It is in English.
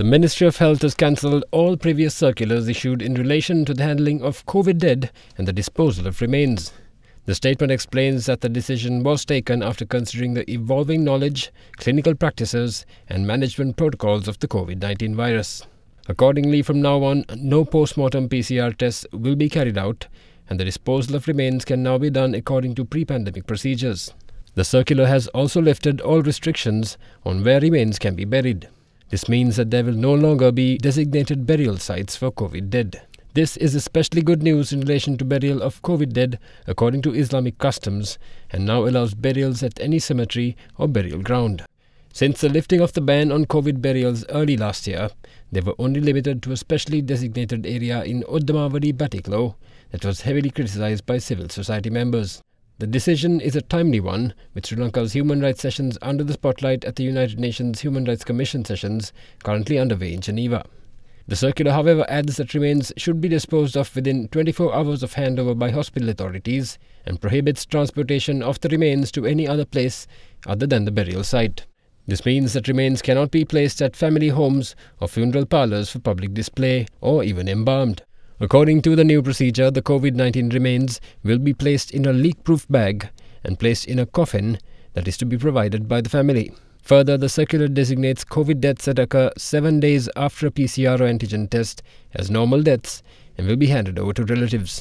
The Ministry of Health has cancelled all previous circulars issued in relation to the handling of COVID dead and the disposal of remains. The statement explains that the decision was taken after considering the evolving knowledge, clinical practices, and management protocols of the COVID 19 virus. Accordingly, from now on, no post mortem PCR tests will be carried out, and the disposal of remains can now be done according to pre pandemic procedures. The circular has also lifted all restrictions on where remains can be buried. This means that there will no longer be designated burial sites for COVID dead. This is especially good news in relation to burial of COVID dead according to Islamic customs and now allows burials at any cemetery or burial ground. Since the lifting of the ban on COVID burials early last year, they were only limited to a specially designated area in Oddamavadi Batticaloa that was heavily criticized by civil society members. The decision is a timely one, with Sri Lanka's human rights sessions under the spotlight at the United Nations Human Rights Commission sessions currently underway in Geneva. The circular, however, adds that remains should be disposed of within 24 hours of handover by hospital authorities and prohibits transportation of the remains to any other place other than the burial site. This means that remains cannot be placed at family homes or funeral parlors for public display or even embalmed. According to the new procedure, the COVID 19 remains will be placed in a leak proof bag and placed in a coffin that is to be provided by the family. Further, the circular designates COVID deaths that occur seven days after a PCR or antigen test as normal deaths and will be handed over to relatives.